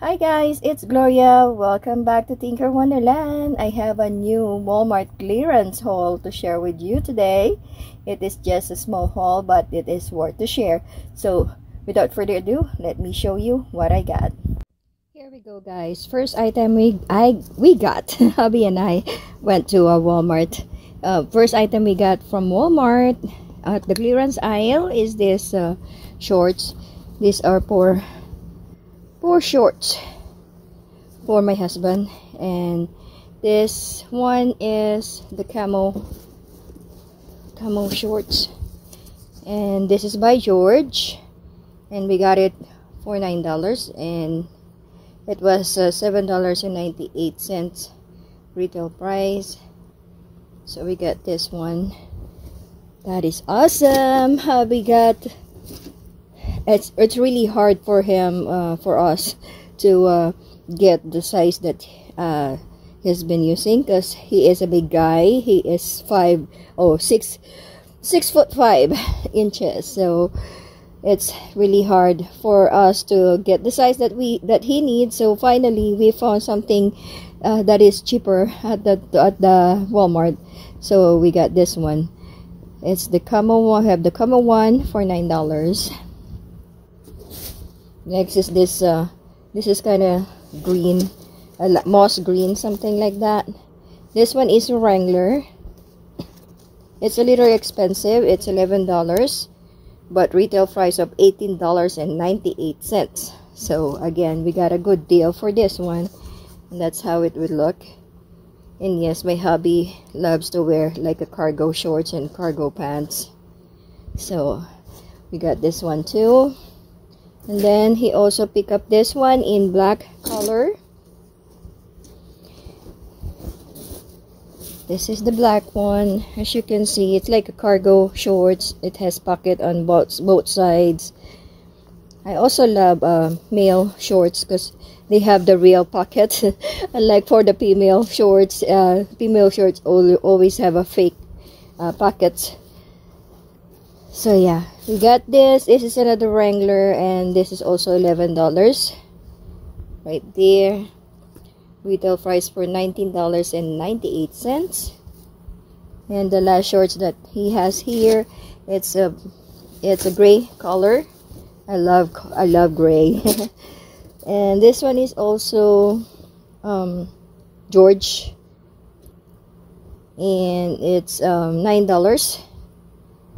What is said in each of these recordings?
Hi guys, it's Gloria. Welcome back to Tinker Wonderland. I have a new Walmart clearance haul to share with you today. It is just a small haul, but it is worth to share. So, without further ado, let me show you what I got. Here we go guys. First item we I we got, hubby and I went to a Walmart. Uh, first item we got from Walmart at the clearance aisle is this uh, shorts. These are for four shorts for my husband and this one is the camel camel shorts. And this is by George and we got it for nine dollars and it was uh, seven dollars and 98 cents retail price. So we got this one. That is awesome. We got it's it's really hard for him uh, for us to uh, get the size that uh, he's been using because he is a big guy. He is five oh six six foot five inches. So it's really hard for us to get the size that we that he needs. So finally we found something uh, that is cheaper at the at the Walmart. So we got this one. It's the camo one have the camo one for nine dollars next is this uh this is kind of green uh, moss green something like that. This one is wrangler. It's a little expensive it's 11 dollars but retail price of 18 dollars and 98 cents. So again we got a good deal for this one and that's how it would look. And yes my hubby loves to wear like a cargo shorts and cargo pants. So we got this one too and then he also picked up this one in black color. This is the black one. As you can see it's like a cargo shorts. It has pocket on both both sides. I also love uh, male shorts because they have the real pocket. Unlike for the female shorts uh, female shorts always have a fake uh, pocket so yeah, we got this. This is another Wrangler and this is also $11. Right there. Retail price for $19.98. And the last shorts that he has here, it's a it's a gray color. I love I love gray. and this one is also um, George and it's um, $9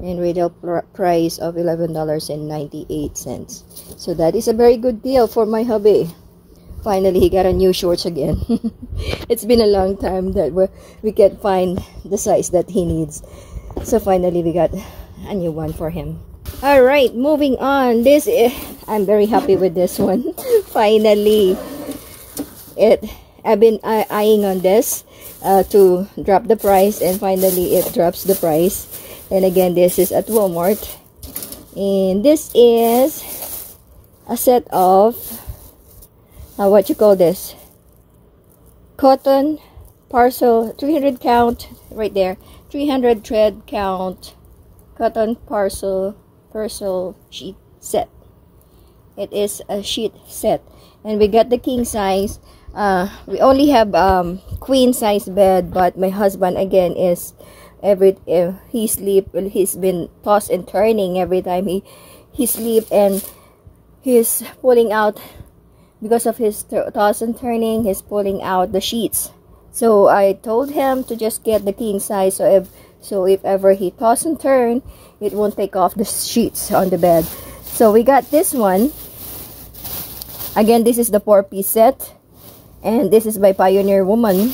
in retail price of $11.98. So that is a very good deal for my hubby. Finally, he got a new shorts again. it's been a long time that we we can't find the size that he needs. So finally, we got a new one for him. All right, moving on. This is, I'm very happy with this one. finally, it I've been eyeing on this uh, to drop the price and finally it drops the price and again this is at Walmart. And this is a set of uh, what you call this? Cotton percale 300 count right there. 300 thread count cotton percale percale sheet set. It is a sheet set. And we got the king size uh, we only have um, queen size bed but my husband again is every uh, he sleep he's been tossed and turning every time he he sleep and he's pulling out because of his toss and turning he's pulling out the sheets. So i told him to just get the king size so if so if ever he toss and turn it won't take off the sheets on the bed. So we got this one. Again this is the four piece set and this is by pioneer woman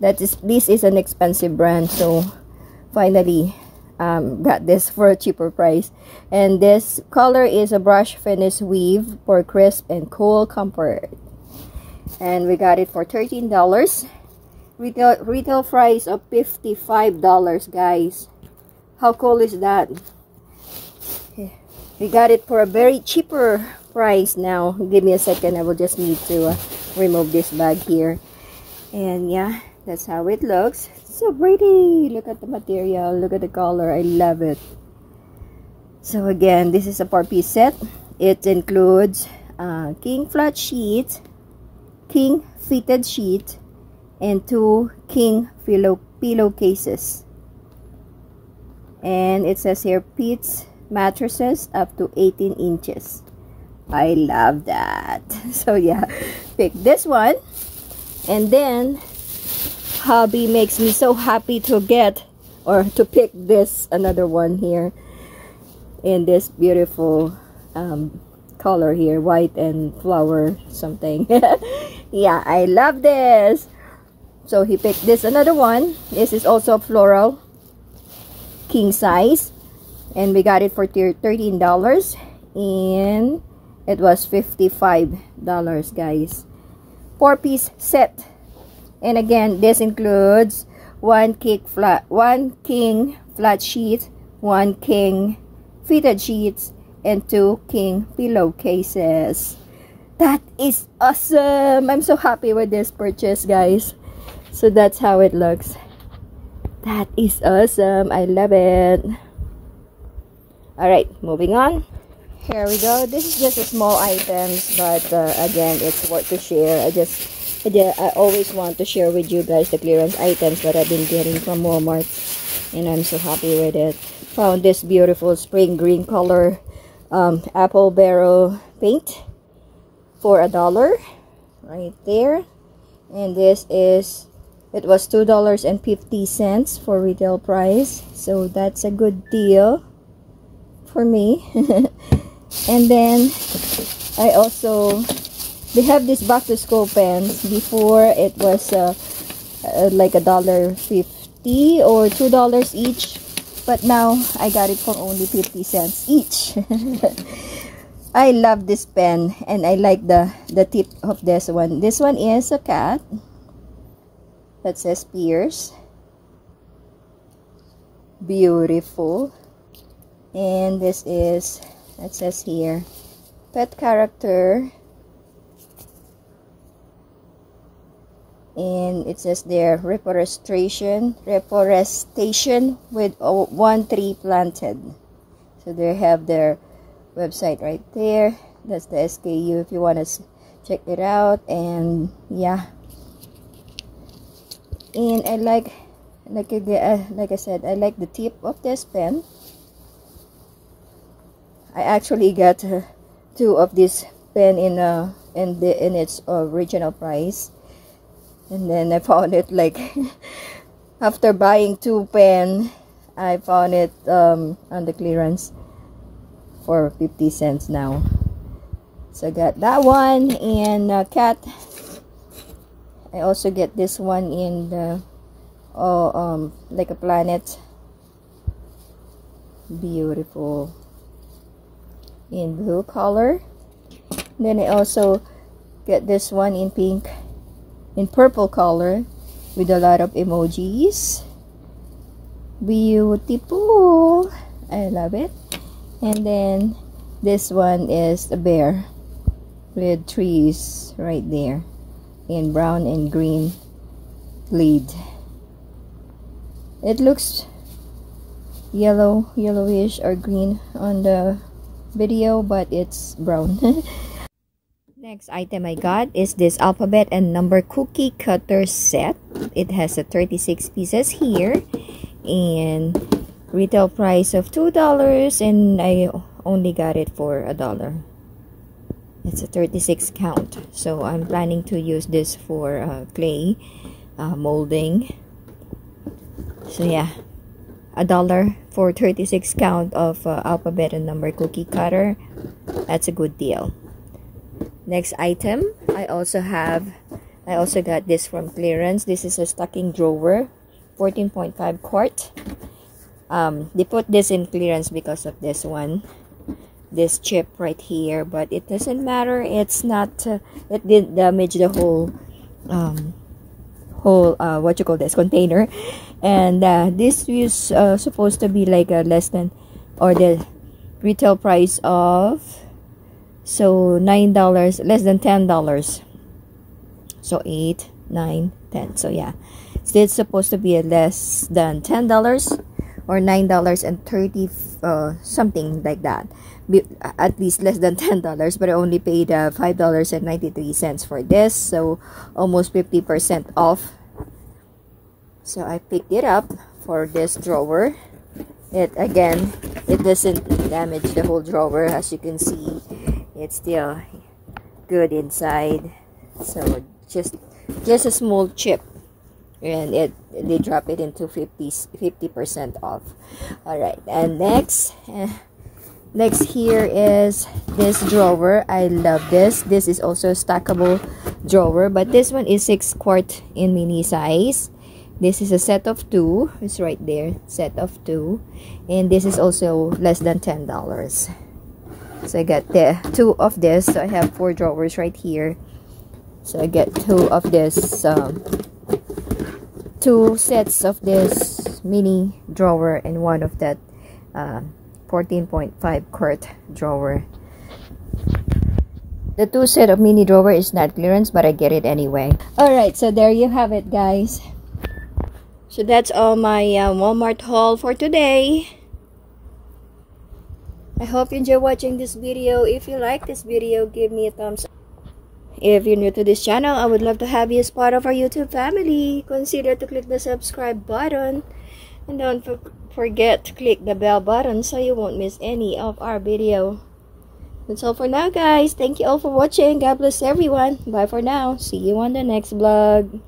that is this is an expensive brand so finally um, got this for a cheaper price. And this color is a brush finish weave for crisp and cool comfort. And we got it for $13 retail retail price of $55 guys. How cool is that? We got it for a very cheaper price now. Give me a second I will just need to uh, remove this bag here. And yeah that's how it looks so pretty look at the material look at the color i love it so again this is a four piece set it includes uh, king flat sheet, king fitted sheet, and two king pillow pillowcases. And it says here Pete's mattresses up to 18 inches. I love that. So yeah, pick this one. And then hubby makes me so happy to get or to pick this another one here in this beautiful um, color here white and flower something. Yeah I love this. So he picked this another one. This is also floral king size. And we got it for $13 and it was $55 guys. Four piece set and again this includes one king flat one king flat sheet one king fitted sheets and two king pillowcases. That is awesome! I'm so happy with this purchase guys. So that's how it looks. That is awesome! I love it. All right moving on. Here we go. This is just a small items but uh, again it's worth to share. I just I always want to share with you guys the clearance items that I've been getting from Walmart. And I'm so happy with it. Found this beautiful spring green color um, apple barrel paint for a dollar right there. And this is it was two dollars and fifty cents for retail price. So that's a good deal for me. And then I also they have this back to school pens before it was uh, uh, like a dollar fifty or two dollars each. But now I got it for only 50 cents each. I love this pen and I like the the tip of this one. This one is a cat that says Pierce. Beautiful. And this is it says here pet character and it says there reforestation reforestation with one tree planted. So they have their website right there. That's the SKU if you want to check it out. And yeah. And I like like uh, like I said I like the tip of this pen. I actually got uh, two of this pen in uh in the in its original price and then I found it like after buying two pen I found it um, on the clearance for 50 cents now. So I got that one and uh, cat. I also get this one in the oh um like a planet. Beautiful. In blue color. Then I also get this one in pink in purple color with a lot of emojis. Beautiful. I love it. And then this one is a bear with trees right there in brown and green lead. It looks yellow yellowish or green on the video but it's brown Next item I got is this alphabet and number cookie cutter set. It has a 36 pieces here and retail price of $2 and I only got it for a dollar. It's a 36 count. So I'm planning to use this for uh, clay uh, molding. So yeah, a dollar for 36 count of uh, alphabet and number cookie cutter. That's a good deal next item i also have i also got this from clearance. This is a stocking drawer 14.5 quart. Um they put this in clearance because of this one this chip right here but it doesn't matter. It's not uh, it didn't damage the whole um whole uh what you call this container. And uh, this is uh, supposed to be like a less than or the retail price of so nine dollars less than ten dollars. So eight nine ten. So yeah. It's supposed to be a less than ten dollars or nine dollars and thirty uh something like that. At least less than $10 but I only paid uh, $5.93 for this. So almost 50% off. So I picked it up for this drawer. It again it doesn't damage the whole drawer as you can see it's still good inside. So just just a small chip. And it they drop it into 50 50% off. All right and next uh, next here is this drawer. I love this. This is also a stackable drawer but this one is six quart in mini size. This is a set of two. It's right there set of two. And this is also less than ten dollars so i got the two of this. So i have four drawers right here. So i get two of this um, two sets of this mini drawer and one of that uh, 14.5 quart drawer. The two set of mini drawer is not clearance but i get it anyway. All right so there you have it guys. So that's all my uh, Walmart haul for today. I hope you enjoy watching this video. If you like this video, give me a thumbs up. If you're new to this channel, I would love to have you as part of our YouTube family. Consider to click the subscribe button. And don't for forget to click the bell button so you won't miss any of our video. That's all for now, guys. Thank you all for watching. God bless everyone. Bye for now. See you on the next vlog.